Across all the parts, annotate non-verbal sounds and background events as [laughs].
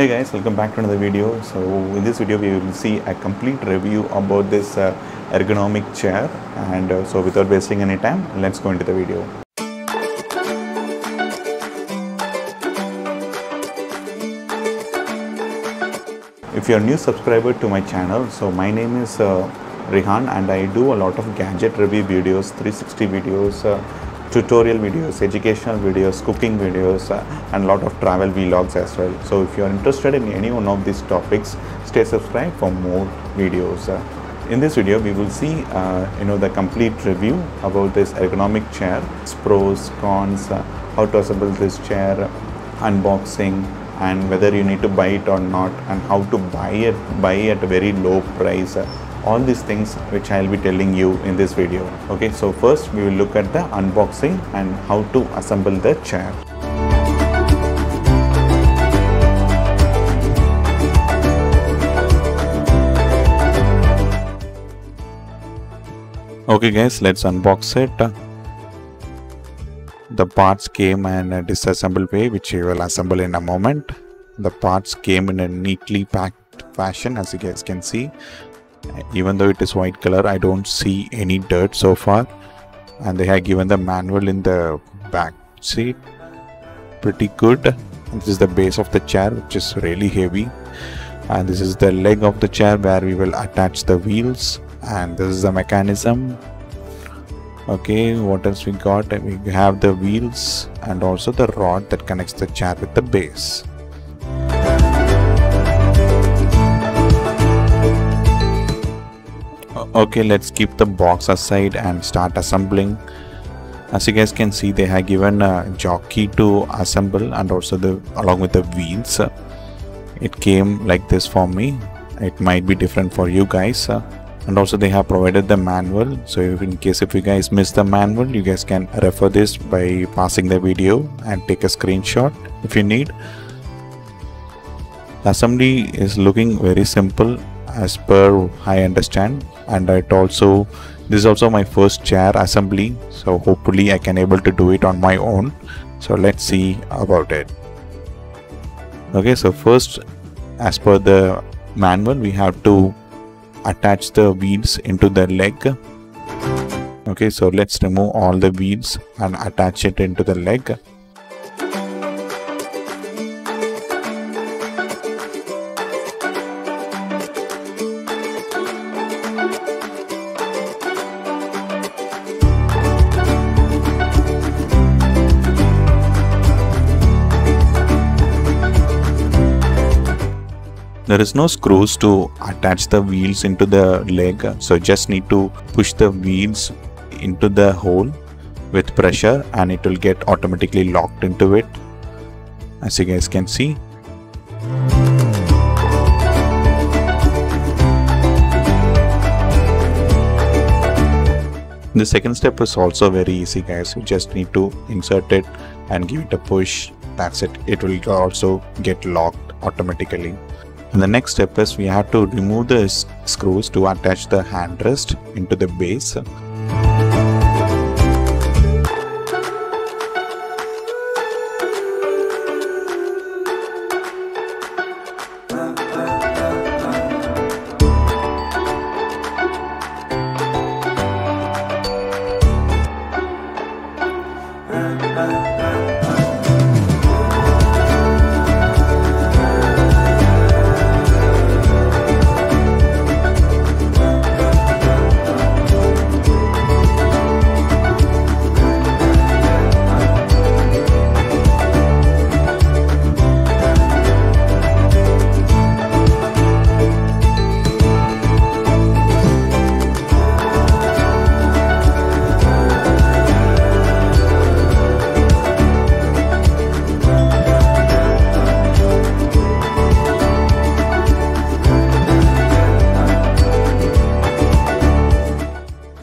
Hey guys, welcome back to another video. So in this video we will see a complete review about this uh, ergonomic chair and uh, so without wasting any time, let's go into the video. If you're a new subscriber to my channel, so my name is uh, Rehan and I do a lot of gadget review videos, 360 videos, uh, tutorial videos, educational videos, cooking videos uh, and lot of travel vlogs as well. So if you're interested in any one of these topics, stay subscribed for more videos. Uh, in this video, we will see uh, you know the complete review about this ergonomic chair, its pros, cons, uh, how to assemble this chair, unboxing, and whether you need to buy it or not, and how to buy it buy at a very low price. Uh, all these things which I'll be telling you in this video. Okay, so first we will look at the unboxing and how to assemble the chair. Okay guys, let's unbox it. The parts came in a disassembled way which we will assemble in a moment. The parts came in a neatly packed fashion as you guys can see even though it is white color i don't see any dirt so far. And they have given the manual in the back seat. Pretty good. This is the base of the chair which is really heavy. And this is the leg of the chair where we will attach the wheels. And this is the mechanism. Okay what else we got? We have the wheels and also the rod that connects the chair with the base okay let's keep the box aside and start assembling. As you guys can see they have given a jockey to assemble and also the along with the wheels. It came like this for me. It might be different for you guys. And also they have provided the manual. So in case if you guys miss the manual you guys can refer this by passing the video and take a screenshot if you need. The assembly is looking very simple as per I understand. And it also this is also my first chair assembly. So hopefully I can able to do it on my own. So let's see about it. Okay so first as per the manual we have to attach the wheels into the leg. Okay so let's remove all the wheels and attach it into the leg there is no screws to attach the wheels into the leg so just need to push the wheels into the hole with pressure and it will get automatically locked into it. As you guys can see. The second step is also very easy guys. You just need to insert it and give it a push. That's it. It will also get locked automatically and the next step is we have to remove the screws to attach the handrest into the base.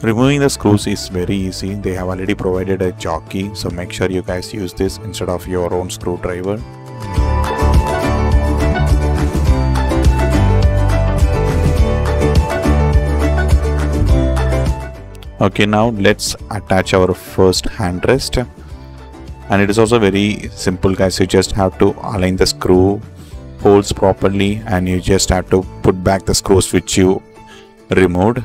Removing the screws is very easy. They have already provided a jockey, so make sure you guys use this instead of your own screwdriver. Okay, now let's attach our first handrest. And it is also very simple guys, you just have to align the screw holes properly and you just have to put back the screws which you removed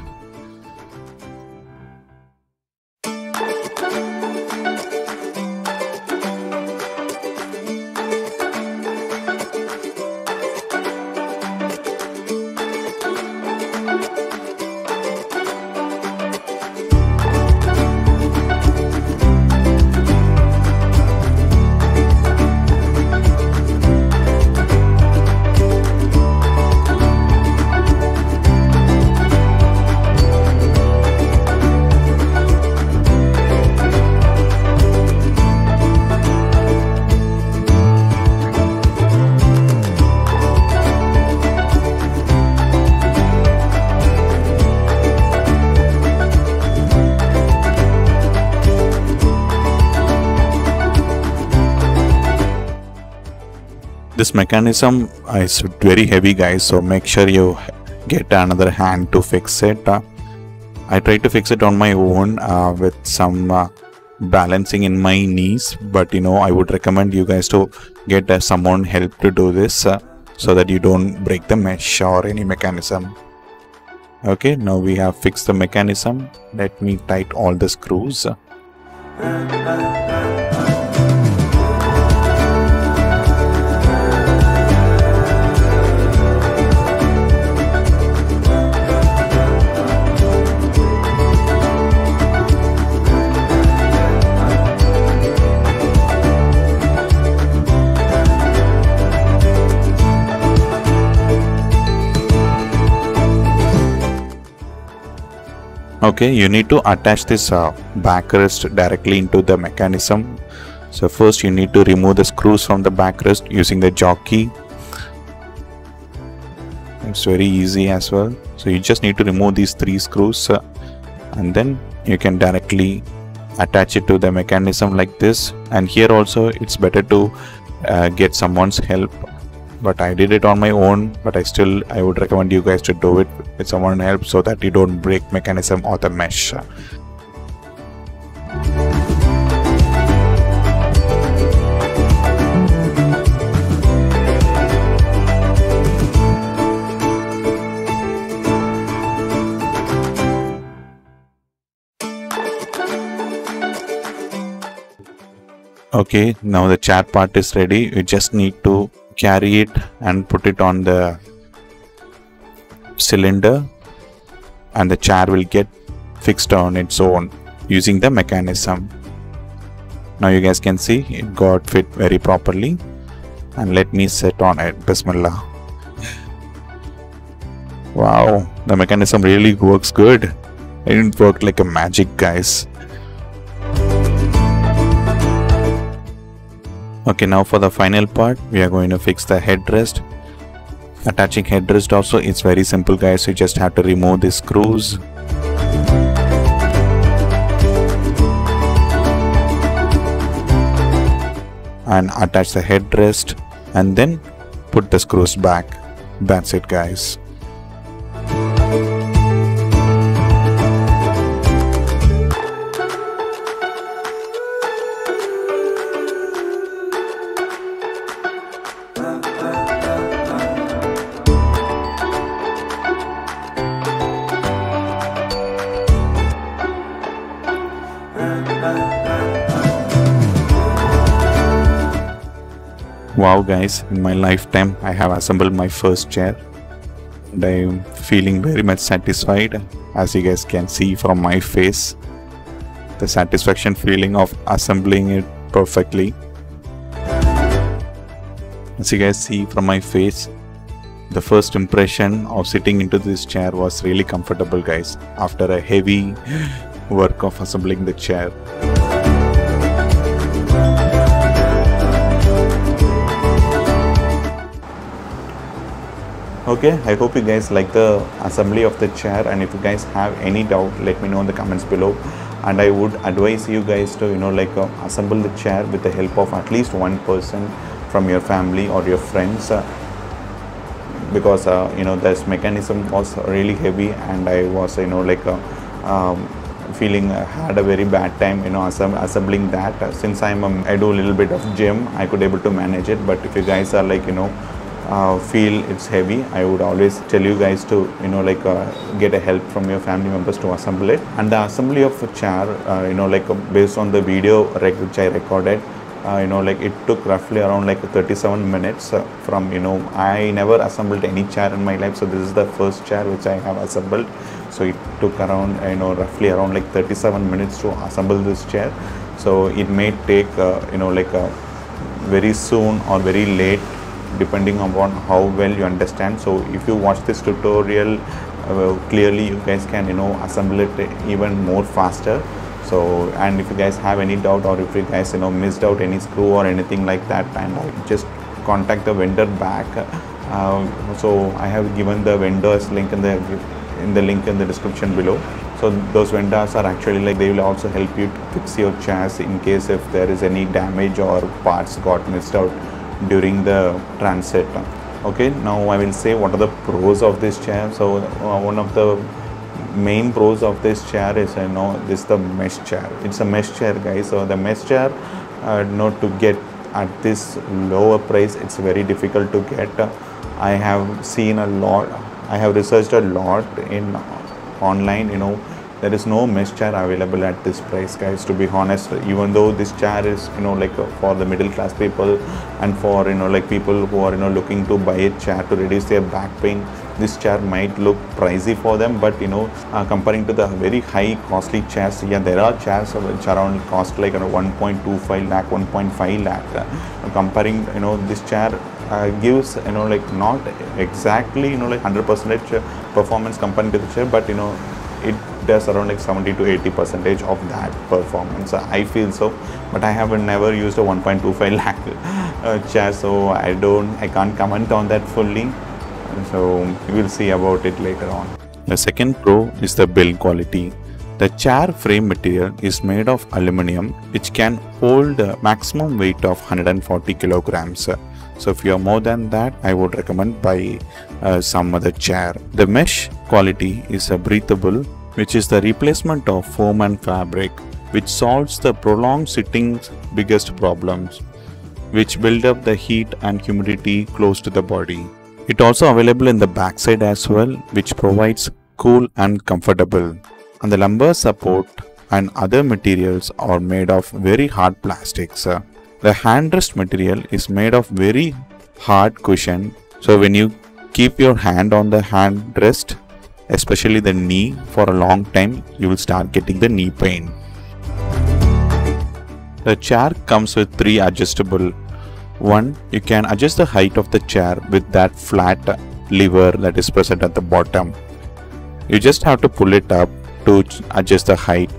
this mechanism is very heavy guys so make sure you get another hand to fix it uh, I tried to fix it on my own uh, with some uh, balancing in my knees but you know I would recommend you guys to get uh, someone help to do this uh, so that you don't break the mesh or any mechanism. Okay now we have fixed the mechanism. Let me tight all the screws okay you need to attach this uh, backrest directly into the mechanism. So first you need to remove the screws from the backrest using the jockey. It's very easy as well. So you just need to remove these three screws uh, and then you can directly attach it to the mechanism like this. And here also it's better to uh, get someone's help but I did it on my own but I still I would recommend you guys to do it with someone help so that you don't break mechanism or the mesh. Okay now the chair part is ready. You just need to carry it and put it on the cylinder and the chair will get fixed on its own using the mechanism. Now you guys can see it got fit very properly and let me sit on it. Bismillah. Wow the mechanism really works good. It didn't work like a magic guys okay now for the final part we are going to fix the headrest. Attaching headrest also it's very simple guys. You just have to remove the screws. And attach the headrest and then put the screws back. That's it guys wow guys in my lifetime i have assembled my first chair. And i'm feeling very much satisfied as you guys can see from my face. The satisfaction feeling of assembling it perfectly. As you guys see from my face the first impression of sitting into this chair was really comfortable guys after a heavy [gasps] work of assembling the chair okay i hope you guys like the assembly of the chair and if you guys have any doubt let me know in the comments below. And i would advise you guys to you know like uh, assemble the chair with the help of at least one person from your family or your friends uh, because uh, you know this mechanism was really heavy and i was you know like uh, um, feeling uh, had a very bad time you know assemb assembling that. Since i'm um, i do a little bit of gym i could able to manage it but if you guys are like you know uh, feel it's heavy i would always tell you guys to you know like uh, get a help from your family members to assemble it. And the assembly of a chair uh, you know like uh, based on the video which i recorded uh, you know like it took roughly around like 37 minutes uh, from you know i never assembled any chair in my life so this is the first chair which i have assembled. So it took around you know roughly around like 37 minutes to assemble this chair. So it may take you know like very soon or very late depending upon how well you understand. So if you watch this tutorial uh, clearly you guys can you know assemble it even more faster. So and if you guys have any doubt or if you guys you know missed out any screw or anything like that and just contact the vendor back. Uh, so i have given the vendors link in the in the link in the description below. So those vendors are actually like they will also help you fix your chairs in case if there is any damage or parts got missed out during the transit. Okay now i will say what are the pros of this chair. So uh, one of the main pros of this chair is i know this is the mesh chair. It's a mesh chair guys. So the mesh chair uh, know to get at this lower price it's very difficult to get. I have seen a lot i have researched a lot in online you know there is no mesh chair available at this price guys to be honest. Even though this chair is you know like uh, for the middle class people and for you know like people who are you know looking to buy a chair to reduce their back pain this chair might look pricey for them. But you know uh, comparing to the very high costly chairs yeah there are chairs which around cost like you know, 1.25 lakh 1.5 lakh. Uh, comparing you know this chair uh, gives you know like not exactly you know like 100 percentage performance compared to the chair but you know it does around like 70 to 80 percentage of that performance. I feel so but i have never used a 1.25 [laughs] lakh uh, chair so i don't i can't comment on that fully. So we will see about it later on. The second pro is the build quality. The chair frame material is made of aluminum which can hold a maximum weight of 140 kilograms. So if you are more than that i would recommend buy uh, some other chair. The mesh quality is a breathable which is the replacement of foam and fabric which solves the prolonged sitting's biggest problems which build up the heat and humidity close to the body. It also available in the backside as well which provides cool and comfortable. And the lumbar support and other materials are made of very hard plastics the handrest material is made of very hard cushion. So when you keep your hand on the handrest, especially the knee for a long time, you will start getting the knee pain. The chair comes with three adjustable. One, you can adjust the height of the chair with that flat lever that is present at the bottom. You just have to pull it up to adjust the height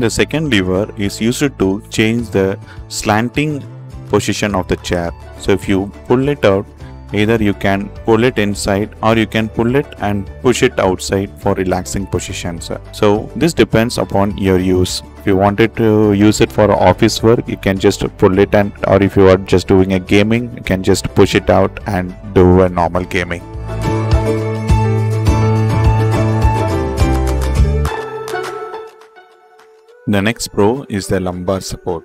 the second lever is used to change the slanting position of the chair. So if you pull it out, either you can pull it inside or you can pull it and push it outside for relaxing positions. So this depends upon your use. If you wanted to use it for office work, you can just pull it and or if you are just doing a gaming, you can just push it out and do a normal gaming. The next pro is the lumbar support.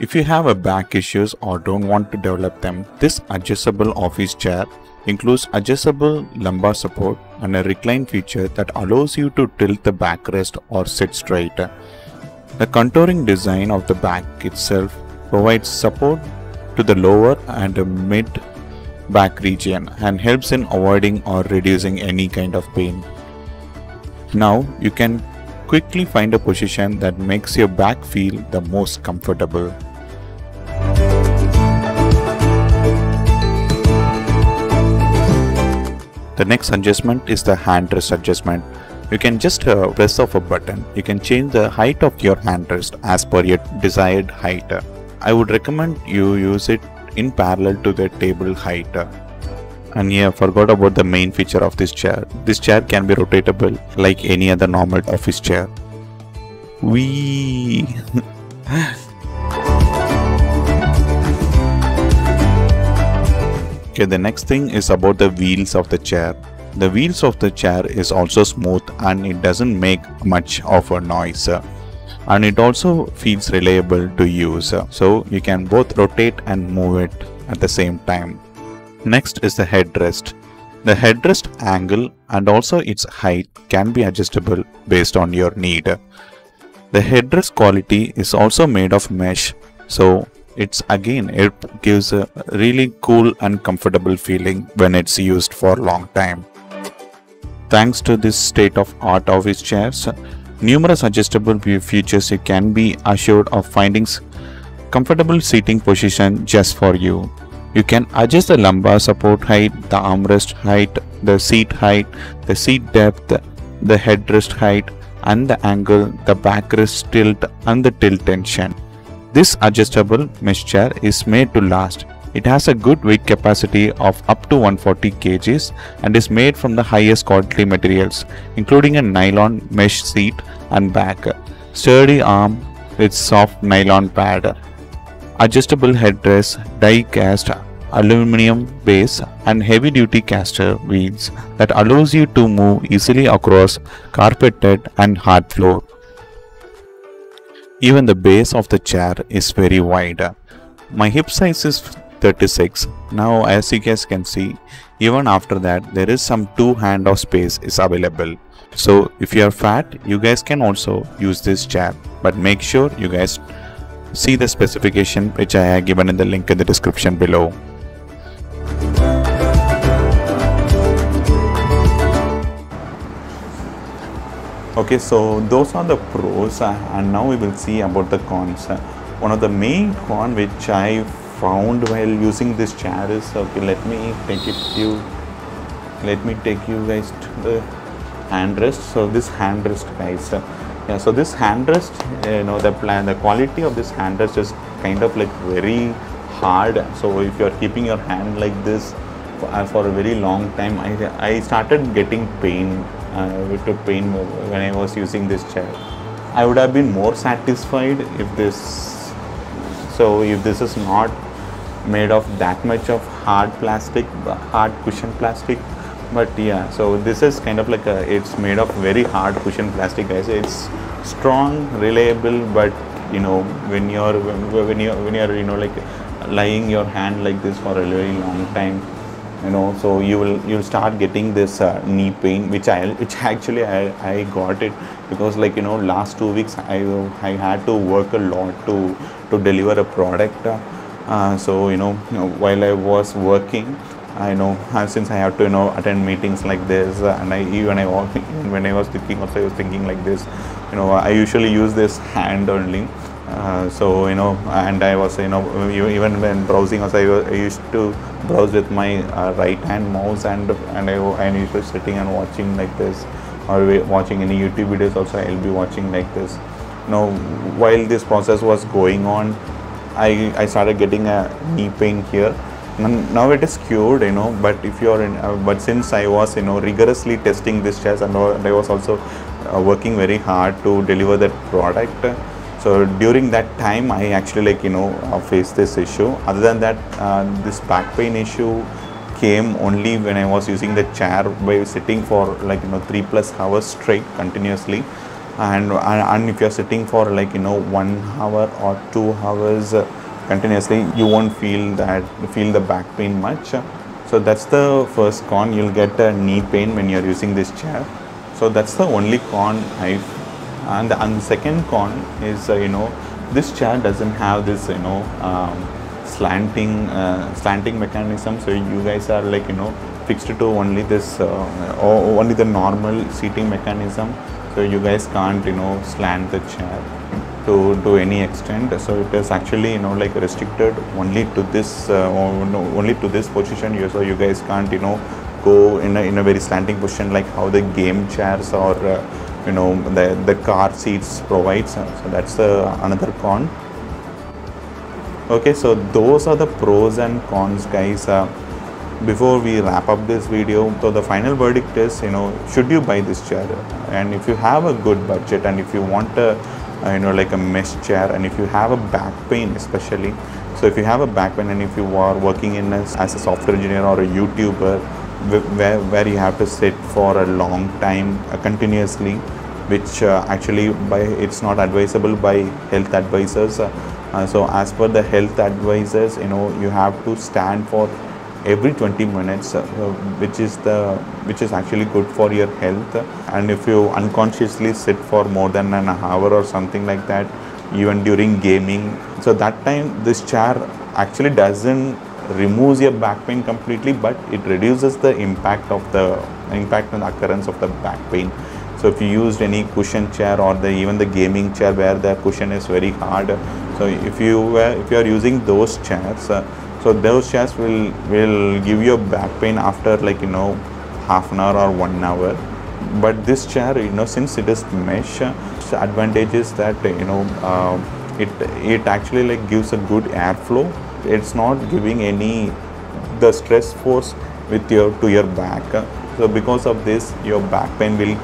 If you have a back issues or don't want to develop them, this adjustable office chair includes adjustable lumbar support and a recline feature that allows you to tilt the backrest or sit straight. The contouring design of the back itself provides support to the lower and mid back region and helps in avoiding or reducing any kind of pain. Now you can quickly find a position that makes your back feel the most comfortable. The next adjustment is the handrest adjustment. You can just uh, press off a button. You can change the height of your handrest as per your desired height. I would recommend you use it in parallel to the table height. And yeah, forgot about the main feature of this chair. This chair can be rotatable like any other normal office chair. We. [laughs] okay, the next thing is about the wheels of the chair. The wheels of the chair is also smooth and it doesn't make much of a noise and it also feels reliable to use so you can both rotate and move it at the same time Next is the headrest. The headrest angle and also its height can be adjustable based on your need. The headrest quality is also made of mesh so it's again it gives a really cool and comfortable feeling when it's used for long time. Thanks to this state of art office chairs, numerous adjustable features you can be assured of finding comfortable seating position just for you. You can adjust the lumbar support height, the armrest height, the seat height, the seat depth, the headrest height and the angle, the backrest tilt and the tilt tension. This adjustable mesh chair is made to last. It has a good weight capacity of up to 140 kgs and is made from the highest quality materials including a nylon mesh seat and back, sturdy arm with soft nylon pad, adjustable headrest, die cast aluminum base and heavy duty caster wheels that allows you to move easily across carpeted and hard floor. Even the base of the chair is very wide. My hip size is 36. Now as you guys can see, even after that there is some two hand of space is available. So if you are fat, you guys can also use this chair. But make sure you guys see the specification which I have given in the link in the description below. Okay so those are the pros uh, and now we will see about the cons. Uh, one of the main con which i found while using this chair is okay let me take it you. Let me take you guys to the handrest. So this handrest guys uh, yeah so this handrest you know the plan the quality of this handrest is kind of like very hard. So if you are keeping your hand like this for, uh, for a very long time i i started getting pain uh, took pain when I was using this chair. I would have been more satisfied if this, so if this is not made of that much of hard plastic, hard cushion plastic. But yeah, so this is kind of like a, it's made of very hard cushion plastic guys. It's strong, reliable, but you know when you're when you're when you're you know like lying your hand like this for a very long time you know so you will you'll start getting this uh, knee pain which i which actually I, I got it because like you know last two weeks i i had to work a lot to to deliver a product uh, so you know, while i was working i know uh, since i have to you know attend meetings like this uh, and i even i even [laughs] when i was thinking also i was thinking like this you know i usually use this hand only uh, so you know and i was you know even when browsing also i, used to browse with my uh, right hand mouse and and i and usually sitting and watching like this. Or watching any youtube videos also i'll be watching like this. Know while this process was going on i i started getting a knee pain here. Now it is cured you know but if you are in uh, but since i was you know rigorously testing this chest and i was also uh, working very hard to deliver that product so during that time i actually like you know uh, faced this issue. Other than that uh, this back pain issue came only when i was using the chair by sitting for like you know 3 plus hours straight continuously. And and if you're sitting for like you know 1 hour or 2 hours uh, continuously you won't feel that feel the back pain much. So that's the first con. You'll get a knee pain when you're using this chair. So that's the only con i and the, and the second con is uh, you know this chair doesn't have this you know um, slanting uh, slanting mechanism. So you guys are like you know fixed to only this uh, only the normal seating mechanism. So you guys can't you know slant the chair to to any extent. So it is actually you know like restricted only to this uh, only to this position. You so you guys can't you know go in a, in a very slanting position like how the game chairs or uh, you know the the car seats provides so that's the another con. Okay so those are the pros and cons guys. Uh, before we wrap up this video so the final verdict is you know should you buy this chair? And if you have a good budget and if you want a uh, you know like a mesh chair and if you have a back pain especially so if you have a back pain and if you are working in a, as a software engineer or a youtuber where, where you have to sit for a long time uh, continuously which uh, actually by it's not advisable by health advisors. Uh, uh, so as per the health advisors you know you have to stand for every 20 minutes uh, which is the which is actually good for your health. And if you unconsciously sit for more than an hour or something like that even during gaming so that time this chair actually doesn't removes your back pain completely but it reduces the impact of the impact and occurrence of the back pain so if you used any cushion chair or the even the gaming chair where the cushion is very hard so if you if you are using those chairs uh, so those chairs will will give you a back pain after like you know half an hour or one hour. But this chair you know since it is mesh uh, advantage is that you know uh, it it actually like gives a good airflow. It's not giving any the stress force with your to your back. So because of this your back pain will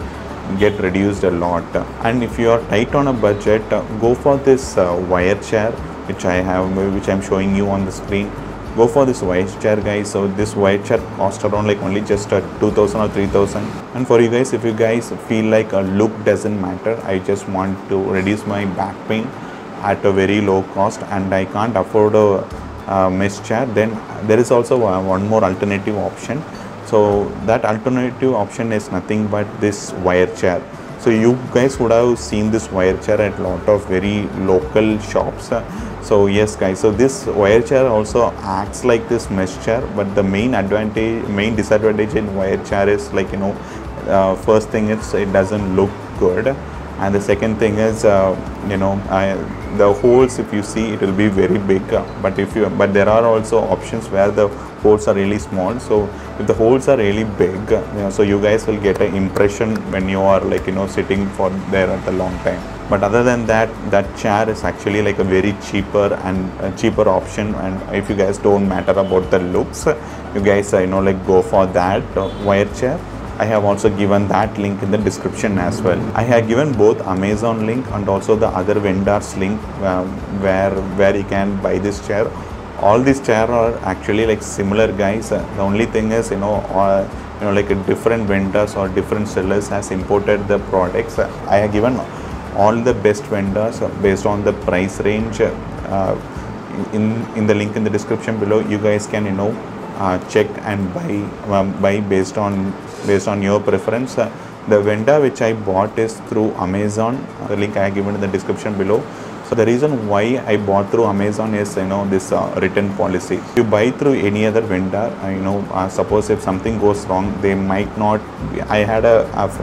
get reduced a lot. And if you are tight on a budget go for this uh, wire chair which i have which i'm showing you on the screen. Go for this wire chair guys. So this wire chair cost around like only just uh, 2000 or 3000 and for you guys if you guys feel like a look doesn't matter i just want to reduce my back pain at a very low cost and i can't afford a uh, mesh chair then there is also one more alternative option so that alternative option is nothing but this wire chair. So you guys would have seen this wire chair at lot of very local shops. So yes guys. So this wire chair also acts like this mesh chair but the main advantage main disadvantage in wire chair is like you know uh, first thing is it doesn't look good. And the second thing is uh, you know I, the holes if you see it will be very big. But if you but there are also options where the holes are really small so if the holes are really big you know, so you guys will get an impression when you are like you know sitting for there at a long time but other than that that chair is actually like a very cheaper and cheaper option and if you guys don't matter about the looks you guys you know like go for that uh, wire chair I have also given that link in the description as well. I have given both Amazon link and also the other vendors link uh, where where you can buy this chair. All these chairs are actually like similar guys. Uh, the only thing is you know uh, you know like different vendors or different sellers has imported the products. I have given all the best vendors based on the price range uh, in in the link in the description below. You guys can you know uh, check and buy um, buy based on based on your preference uh, the vendor which i bought is through amazon the link i have given in the description below so the reason why i bought through amazon is you know this uh, return policy. If you buy through any other vendor uh, you know uh, suppose if something goes wrong they might not i had a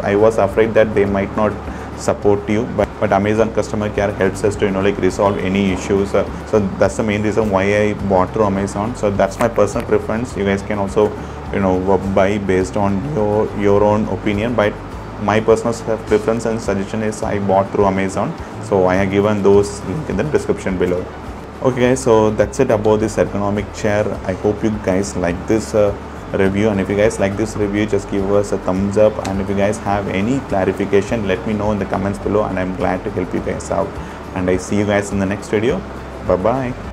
i was afraid that they might not support you but, but amazon customer care helps us to you know like resolve any issues uh, so that's the main reason why i bought through amazon. So that's my personal preference. You guys can also you know buy based on your your own opinion but my personal preference and suggestion is i bought through amazon so i have given those link in the description below. Okay guys so that's it about this ergonomic chair. I hope you guys like this uh, review. And if you guys like this review just give us a thumbs up. And if you guys have any clarification let me know in the comments below. And i'm glad to help you guys out. And i see you guys in the next video. Bye bye